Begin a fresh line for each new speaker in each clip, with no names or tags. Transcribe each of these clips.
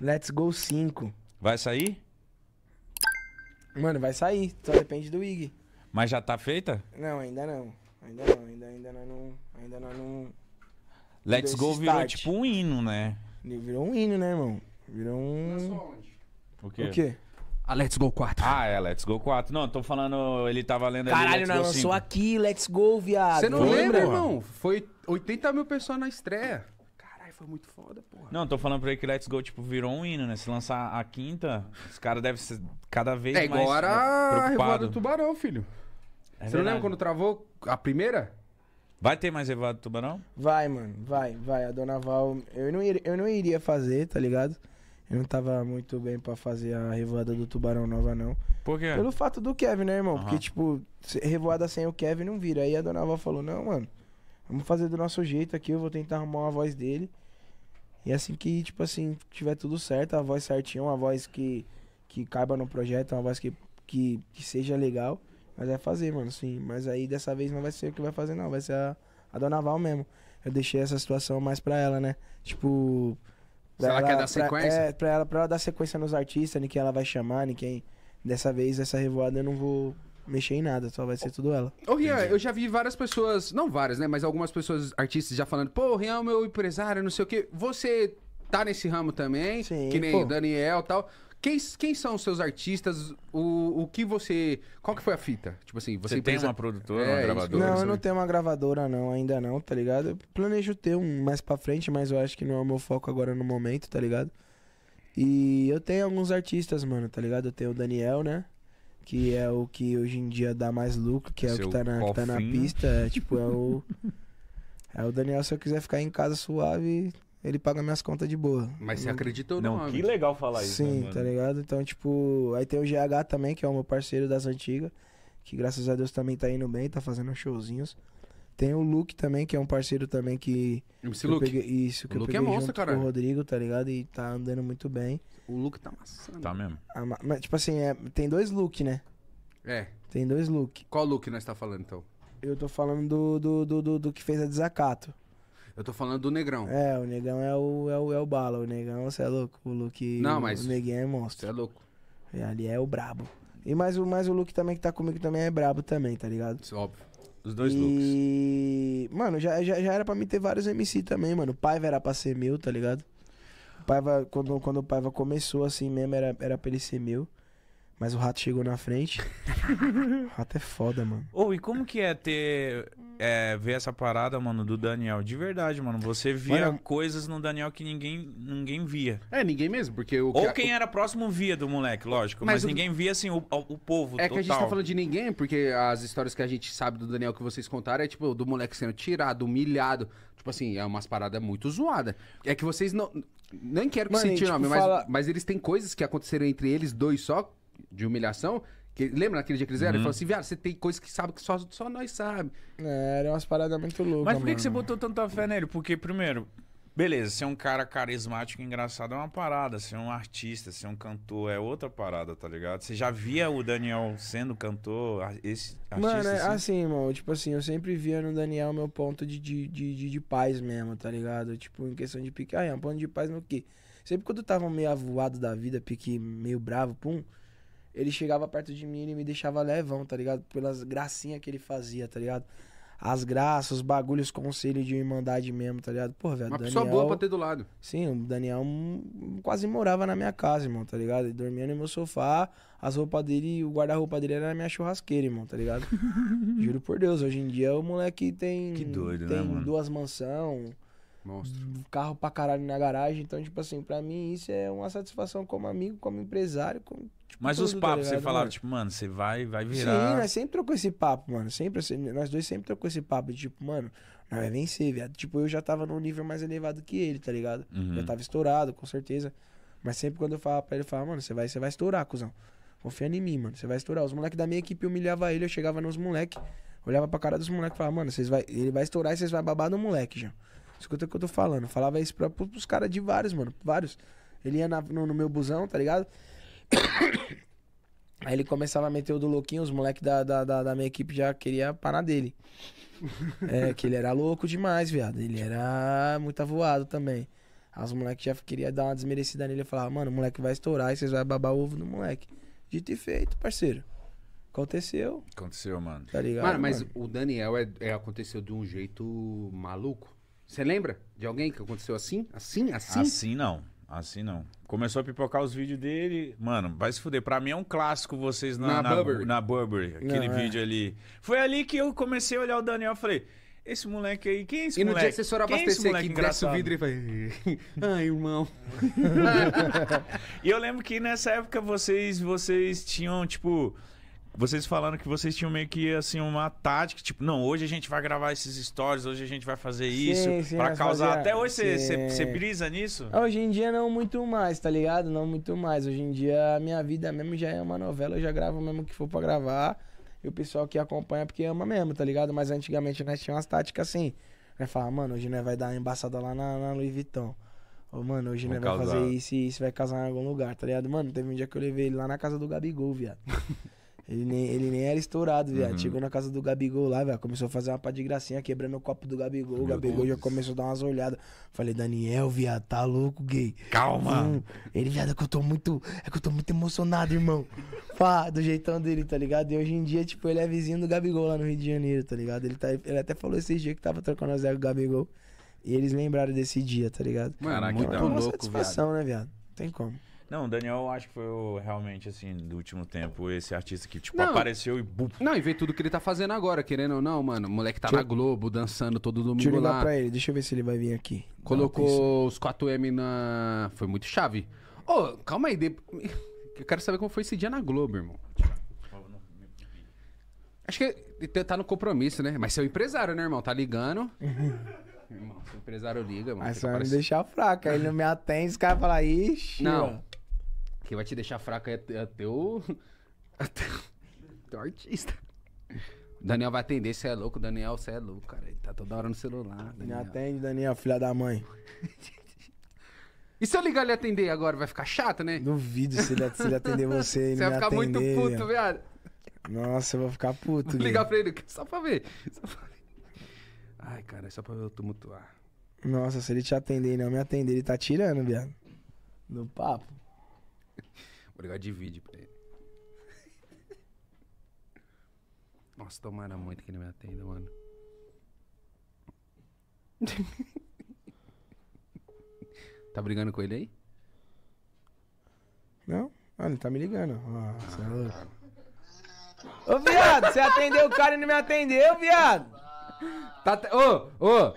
Let's Go 5.
Vai sair?
Mano, vai sair. Só depende do Ig.
Mas já tá feita?
Não, ainda não. Ainda não. Ainda, ainda nós não. Ainda não.
Let's Go virou
start.
tipo um hino, né?
Virou um hino, né, irmão? Virou um.
O quê?
O quê?
A Let's Go 4.
Ah, é, Let's Go 4. Não, tô falando, ele tava lendo ali
Caralho, nós
Go
lançou
5.
aqui, Let's Go, viado.
Você não
Foi,
lembra, irmão? Foi 80 mil pessoas na estreia. Foi muito foda, porra.
Não, tô falando pra ele que Let's Go, tipo, virou um hino, né? Se lançar a quinta, os caras devem ser cada vez
É
mais
igual
né,
a Revoada do Tubarão, filho.
É
Você não lembra
verdade.
quando travou a primeira?
Vai ter mais Revoada do Tubarão?
Vai, mano, vai, vai. A Dona Val, eu não, iria, eu não iria fazer, tá ligado? Eu não tava muito bem pra fazer a revoada do Tubarão Nova, não.
Por quê?
Pelo fato do Kevin, né, irmão?
Aham.
Porque, tipo, revoada sem o Kevin não vira. Aí a Dona Val falou, não, mano, vamos fazer do nosso jeito aqui, eu vou tentar arrumar uma voz dele. E assim que, tipo assim, tiver tudo certo, a voz certinha, uma voz que, que caiba no projeto, uma voz que, que, que seja legal, mas vai fazer, mano, sim. Mas aí dessa vez não vai ser o que vai fazer, não. Vai ser a, a Dona Val mesmo. Eu deixei essa situação mais pra ela, né? Tipo.
Se ela quer dar
pra-
sequência?
É, pra ela, pra ela dar sequência nos artistas, nem quem ela vai chamar, nem quem. Dessa vez, essa revoada eu não vou mexer em nada, só vai ser tudo ela.
Ô, Rian, eu já vi várias pessoas, não várias, né? Mas algumas pessoas, artistas, já falando, pô, o Rian é o meu empresário, não sei o quê. Você tá nesse ramo também,
Sim,
que nem
pô.
o Daniel e tal. Quem, quem são os seus artistas? O, o que você. Qual que foi a fita? Tipo assim, você,
Você tem
empresa-
uma produtora,
É,
uma gravadora?
Não, eu não
saber.
tenho uma gravadora não, ainda não, tá ligado? Eu planejo ter um mais pra frente, mas eu acho que não é o meu foco agora no momento, tá ligado? E eu tenho alguns artistas, mano, tá ligado? Eu tenho o Daniel, né? Que é o que hoje em dia dá mais lucro, que é o
Seu
que tá na, que tá na pista. É, tipo, é o. É o Daniel, se eu quiser ficar em casa suave, ele paga minhas contas de boa.
Mas você acreditou
Não,
no
que legal falar isso,
Sim,
né,
tá ligado? Então, tipo, aí tem o GH também, que é o meu parceiro das antigas, que graças a Deus também tá indo bem, tá fazendo showzinhos. Tem o Luke também, que é um parceiro também que.
MC
que eu
Luke.
peguei- isso, que
O
eu
Luke é
peguei
monstro,
junto
caralho.
com o Rodrigo, tá ligado? E tá andando muito bem.
O Luke tá amassando.
Tá mesmo.
Ah, ma- Mas, tipo assim, é, tem dois Luke, né?
É.
Tem dois Luke.
Qual Luke nós tá falando, então?
Eu tô falando do, do, do, do, do que fez a desacato.
Eu tô falando do Negrão.
É, o negão é o, é o, é o bala. O negão, você é louco. O Luke.
Não, mas-
O neguinho é
Você
monstro.
é louco.
É, Ali é o brabo. E mais o, mais o Luke também que tá comigo também é brabo também, tá ligado?
Isso é óbvio.
Os dois looks.
e... Mano, já, já, já era pra me ter vários MC também, mano. O Paiva era pra ser meu, tá ligado? O Paiva, quando, quando o Paiva começou assim mesmo, era, era pra ele ser meu. Mas o rato chegou na frente. o rato é foda, mano.
Ô, e como que é ter. É, ver essa parada, mano, do Daniel? De verdade, mano. Você via
Mano-
coisas no Daniel que ninguém, ninguém via.
É, ninguém mesmo, porque o
Ou
que-
quem era próximo via do moleque, lógico.
Mas
Mas,
o-
ninguém via, assim, o, o, povo
É
total.
que a gente tá falando de ninguém, porque as histórias que a gente sabe do Daniel que vocês contaram é tipo do moleque sendo tirado, humilhado. Tipo assim, é umas paradas muito zoadas. É que vocês não. Nem quero que
Mano,
sentir
e,
o nome,
tipo,
mas,
fala-
mas eles têm coisas que aconteceram entre eles dois só, de humilhação. Que, lembra naquele dia que eles eram? Ele falou assim, viado, você tem coisas que sabe que só, só nós sabe.
É, era umas paradas muito loucas,
Mas por que, que você botou tanta fé nele? Porque, primeiro, beleza, ser um cara carismático e engraçado é uma parada. Ser um artista, ser um cantor é outra parada, tá ligado? Você já via o Daniel sendo cantor, esse artista?
Mano, é
assim?
assim, irmão, tipo assim, eu sempre via no Daniel meu ponto de, de, de, de, de paz mesmo, tá ligado? Tipo, em questão de pique, ah, é um ponto de paz no quê? Sempre quando eu tava meio avoado da vida, pique meio bravo, pum, ele chegava perto de mim e ele me deixava levão, tá ligado? Pelas gracinhas que ele fazia, tá ligado? As graças, os bagulhos, conselhos de irmandade mesmo, tá ligado? Porra, velho,
Uma
Daniel...
pessoa boa pra ter do lado.
Sim, o Daniel hum, quase morava na minha casa, irmão, tá ligado? Ele dormia no meu sofá, as roupas dele, o guarda-roupa dele era na minha churrasqueira, irmão, tá ligado? Juro por Deus, hoje em dia o moleque tem.
Que doido, né,
tem
mano?
duas mansão,
Monstro.
carro pra caralho na garagem. Então, tipo assim, pra mim isso é uma satisfação como amigo, como empresário. Como, tipo,
Mas os
tudo, tá
papos, você
ligado,
falava,
mano?
tipo, mano, você vai, vai
Sim,
virar.
nós sempre trocou esse papo, mano. Sempre, assim, nós dois sempre trocou esse papo. de, Tipo, mano, nós vai vencer, viado. Tipo, eu já tava num nível mais elevado que ele, tá ligado?
Uhum.
Já tava estourado, com certeza. Mas sempre quando eu falava pra ele, eu falava, mano, você vai, você vai estourar, cuzão. Confia em mim, mano. Você vai estourar. Os moleques da minha equipe humilhavam ele, eu chegava nos moleques, olhava pra cara dos moleques e falava, mano, vocês vai, ele vai estourar e vocês vão babar no moleque, já. Escuta o que eu tô falando. Eu falava isso pra, pros caras de vários, mano. Vários. Ele ia na- no, no meu busão, tá ligado? Aí ele começava a meter o do louquinho, os moleques da, da, da, da minha equipe já queria parar dele. É, que ele era louco demais, viado. Ele era muito avoado também. Aí os moleques já queriam dar uma desmerecida nele. Eu falava, mano, o moleque vai estourar e vocês vão babar o ovo no moleque. Dito e feito, parceiro. Aconteceu,
Aconteceu, mano.
tá ligado?
Mano, mas o Daniel é, é- aconteceu de um jeito maluco. Você lembra de alguém que aconteceu assim? Assim? Assim?
Assim não. Assim não. Começou a pipocar os vídeos dele. Mano, vai se fuder. Pra mim é um clássico vocês na,
Na
na,
Burberry.
na Burberry. Aquele
Não, é.
vídeo ali. Foi ali que eu comecei a olhar o Daniel e falei: esse moleque aí, quem é esse
E no
moleque?
dia que vocês foram
Quem é
abastecer, que desce o vidro e fala... Ai, irmão.
E eu lembro que nessa época vocês, vocês tinham, tipo. Vocês falando que vocês tinham meio que assim uma tática, tipo, não, hoje a gente vai gravar esses stories, hoje a gente vai fazer isso
nós
causar.
fazia-
Até hoje você- brisa nisso?
Hoje em dia não muito mais, tá ligado? Não muito mais. Hoje em dia a minha vida mesmo já é uma novela, eu já gravo mesmo o que for pra gravar. E o pessoal que acompanha porque ama mesmo, tá ligado? Mas antigamente nós tínhamos umas táticas assim. Nós falava, mano, hoje nós vai dar uma embaçada lá na, na Louis Vuitton. Ô, mano, hoje nós
Vamos
vai fazer isso e isso vai casar em algum lugar, tá ligado? Mano, teve um dia que eu levei ele lá na casa do Gabigol, viado. Ele nem, ele nem era estourado, viado.
Uhum.
Chegou na casa do Gabigol lá, velho. Começou a fazer uma pá de gracinha, quebrando o copo do Gabigol. o
Meu
Gabigol já
Deus.
começou a dar umas olhadas. Falei, Daniel, viado, tá louco, gay.
Calma!
Hum, ele, viado, é que eu tô muito. É que eu tô muito emocionado, irmão. Pá, do jeitão dele, tá ligado? E hoje em dia, tipo, ele é vizinho do Gabigol lá no Rio de Janeiro, tá ligado? Ele, tá, ele até falou esses dias que tava trocando as ideias com o Gabigol. E eles lembraram desse dia, tá ligado?
Mano,
Caraca,
muito
que
é uma
louco, viado.
satisfação, né, viado? Tem como.
Não, o Daniel eu acho que foi o- realmente, assim, do último tempo, esse artista que, tipo,
Não.
apareceu e bum.
Não, e vê tudo que ele tá fazendo agora, querendo ou não, mano. O moleque tá
Deixa
na
eu-
Globo, dançando todo
Deixa eu
domingo
ligar
lá.
pra ele, deixa eu ver se ele vai vir aqui.
Colocou os 4M na. Foi muito chave. Ô, calma aí. de- Eu quero saber como foi esse dia na Globo, irmão. Acho que ele tá no compromisso, né? Mas seu empresário, né, irmão? Tá ligando. irmão, seu empresário liga, mano.
Mas só
que
me deixar fraco. Aí ele não me atende, os caras falam, ixi.
Não. Quem vai te deixar fraco é, é teu. é teu, teu artista. O Daniel vai atender, você é louco. Daniel, você é louco, cara. Ele tá toda hora no celular.
Me
Daniel.
atende, Daniel, filha da mãe.
E se eu ligar ele atender agora, vai ficar chato, né?
Duvido se ele, se ele atender você e
Você vai
me
ficar muito puto,
viado. Nossa, eu vou ficar puto,
Vou ligar pra ele só pra ver. Só pra ver. Ai, cara, é só pra eu tumultuar.
Nossa, se ele te atender e não me atender, ele tá tirando, viado. No papo.
Vou ligar de vídeo pra ele. Nossa, tomara muito que ele me atenda, mano. tá brigando com ele aí?
Não? Ah, ele tá me ligando. Nossa, é louco. Ô, viado, você atendeu o cara e não me atendeu, viado.
Tá, te- ô, ô.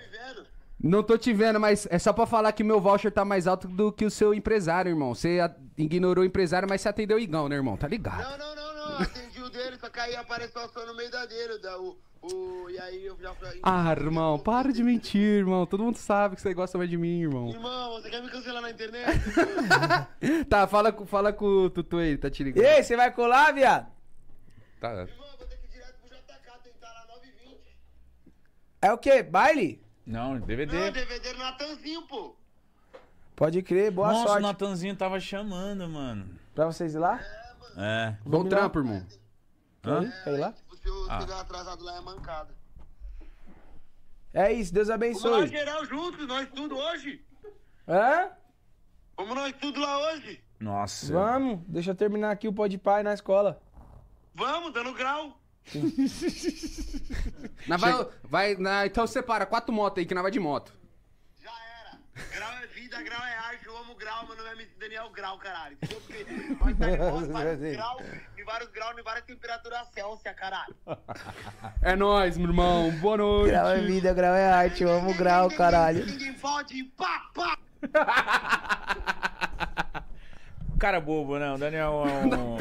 Não tô te vendo, mas é só pra falar que meu voucher tá mais alto do que o seu empresário, irmão. Você ignorou o empresário, mas você atendeu o Igão, né, irmão? Tá ligado?
Não, não, não, não. Atendi o dele, só que aí apareceu só no meio da dele. Da, o, o, e aí eu já falei.
Ah, irmão, para de mentir, irmão. Todo mundo sabe que você gosta mais de mim, irmão.
Irmão, você quer me cancelar na internet?
Tá, fala, com- fala com o Tutu aí, tá te ligando.
aí, você vai colar, viado?
Tá.
Irmão, vou ter que ir direto pro JK, tentar lá 9h20.
É o quê? Baile?
Não, DVD.
Não, DVD do Natanzinho, pô.
Pode crer, boa
Nossa, o
sorte.
Natanzinho tava chamando, mano.
Pra vocês ir lá?
É.
Bom
Dominar.
trampo, irmão.
Hã?
Quer ir lá?
Se eu
Ah.
chegar atrasado lá é mancada.
É isso, Deus
Vamos lá
abençoe.
geral juntos, nós tudo hoje.
Hã?
Vamos nós tudo lá hoje.
Nossa.
Vamos, deixa eu terminar aqui o pó de pai na escola.
Vamos, dando grau.
Nós vai, vai, na- então separa quatro motos aí que nós vai de moto.
Já era. Grau é vida, grau é arte. Eu amo grau, meu nome é Daniel Grau, caralho. Entendeu? Porque nós tá em vários graus, em vários graus, em várias temperaturas Celsius, caralho.
É nóis, meu irmão. Boa noite.
Grau é vida, grau é arte, eu amo grau, caralho.
Ninguém fode, pá, pá.
Cara bobo, não. Daniel é um.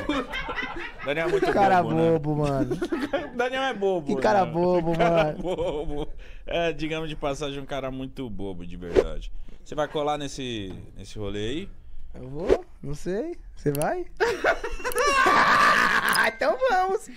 Daniel é muito
Cara
bobo. né?
bobo, mano.
Daniel é bobo.
Que cara
né?
bobo,
cara
mano.
bobo. É, digamos de passagem, um cara muito bobo, de verdade. Você vai colar nesse, nesse rolê aí?
Eu vou? Não sei. Você vai? então vamos.